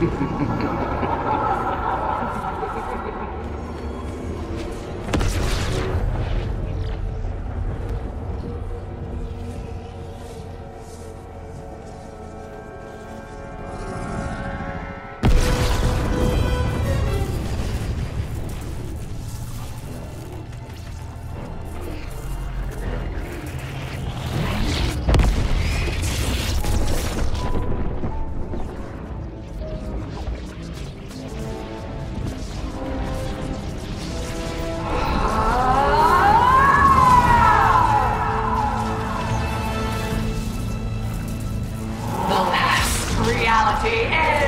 Ha ha ha ha ha. party.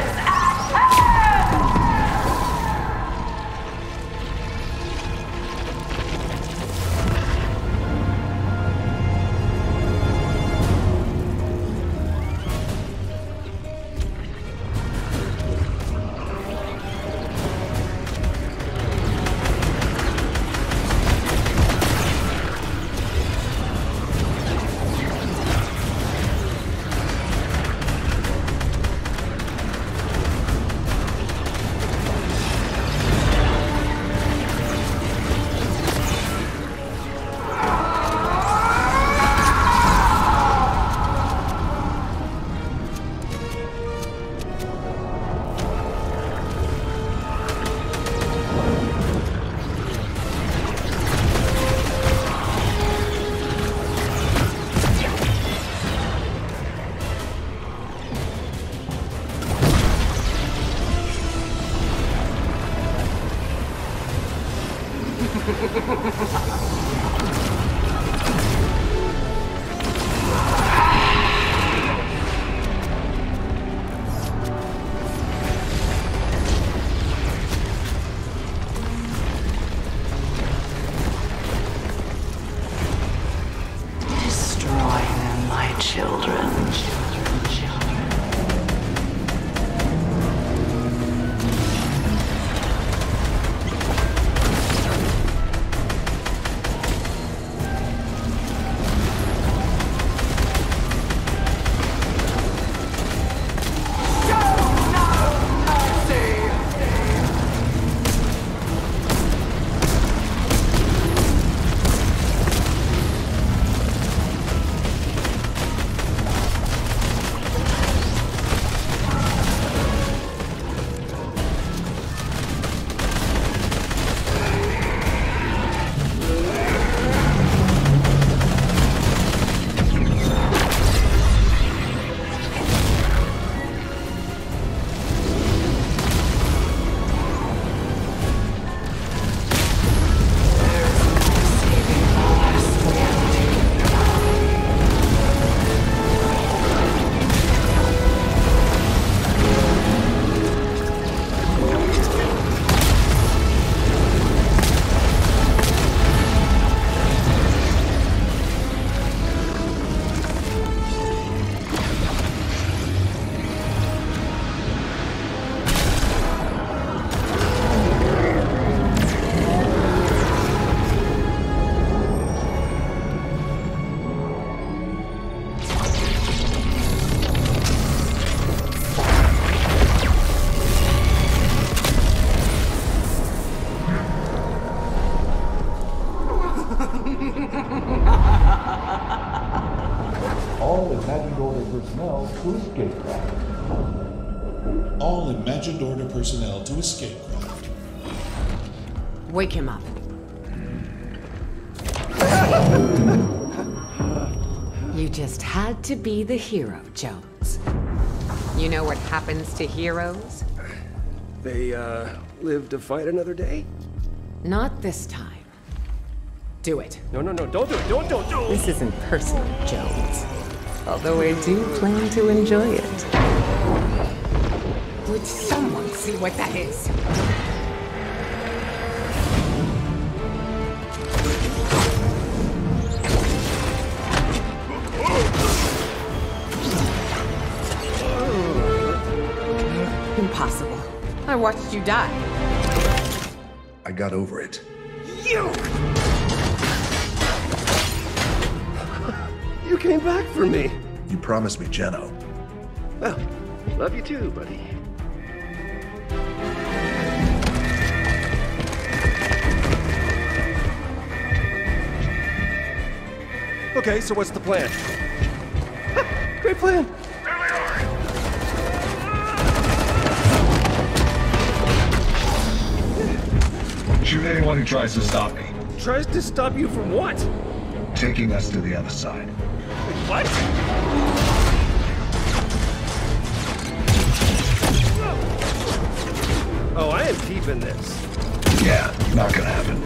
Ha ha ha ha ha! To escape craft. All imagined order personnel to escape craft. Wake him up. You just had to be the hero, Jones. You know what happens to heroes? They, uh, live to fight another day? Not this time. Do it. No, no, no, don't do it, don't, don't, don't! This isn't personal, Jones. Although I do plan to enjoy it. Would someone see what that is? Oh. Impossible. I watched you die. I got over it. You! You came back for me! You promised me Jeno. Well, love you too, buddy. Okay, so what's the plan? Great plan! Shoot anyone who tries to stop me. Tries to stop you from what? Taking us to the other side. What? Oh, I am keeping this. Yeah, not gonna happen.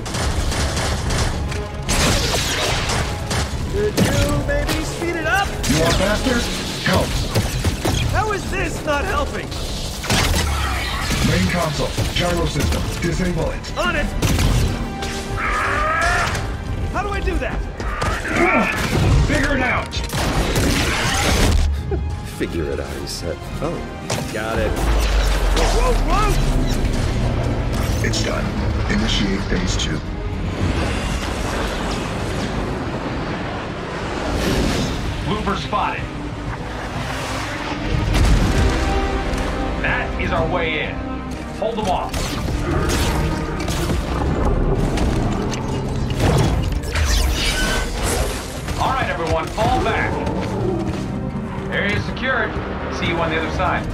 Could you maybe speed it up? You want faster? Help. How is this not helping? Main console. Gyro system. Disable it. On it! Figure it out, he said. Oh, got it. Whoa, whoa, whoa! It's done. Initiate phase two. Looper spotted. That is our way in. Hold them off. All right, everyone, fall back. Area secured. See you on the other side.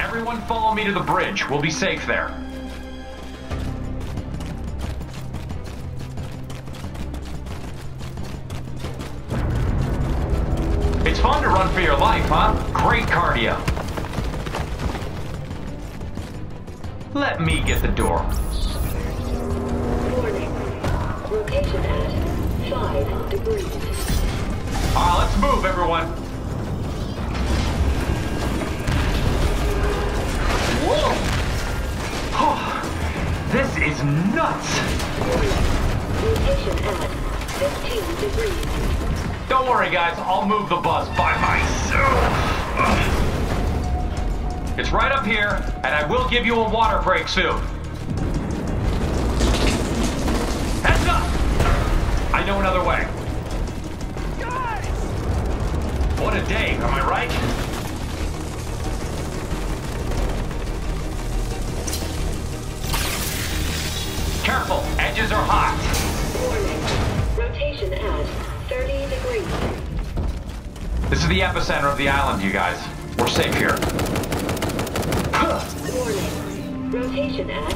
Everyone follow me to the bridge. We'll be safe there. It's fun to run for your life, huh? Great cardio. Let me get the door. Warning. Rotation at 5 degrees. Ah, let's move, everyone. Whoa! Oh, this is nuts. Rotation at 15 degrees. Don't worry, guys. I'll move the bus by myself. Ugh. It's right up here, and I will give you a water break soon. Heads up! I know another way. What a day, am I right? Careful, edges are hot. Warning. Rotation at 30 degrees. This is the epicenter of the island, you guys. We're safe here. Warning. Rotation at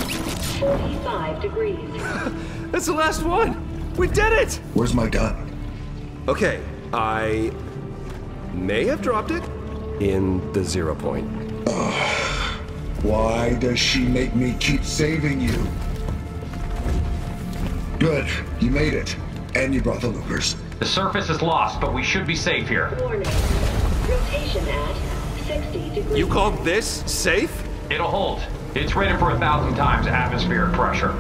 45 degrees. That's the last one! We did it! Where's my gun? Okay, I may have dropped it in the zero point. Why does she make me keep saving you? Good, you made it. And you brought the loopers. The surface is lost, but we should be safe here. Warning. Rotation at 60 degrees. You called this safe? It'll hold. It's rated for a thousand times atmospheric pressure.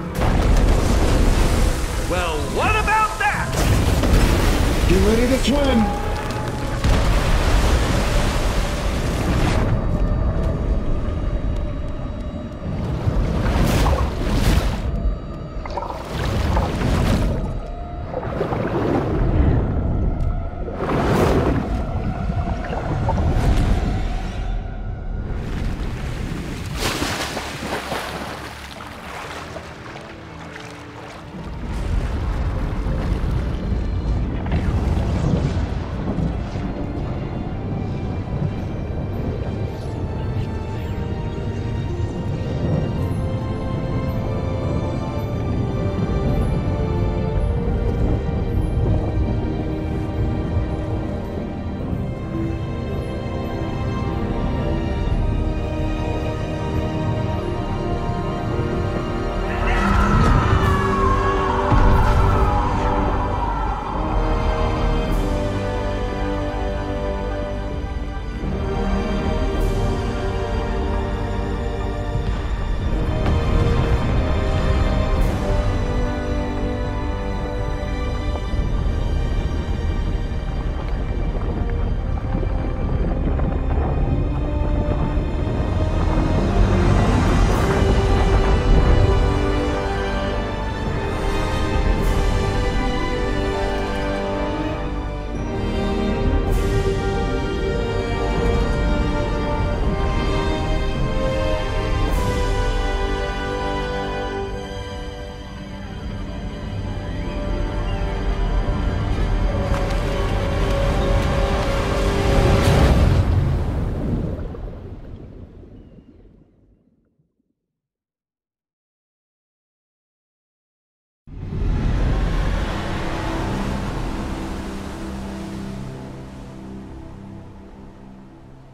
Well, what about that? Get ready to swim!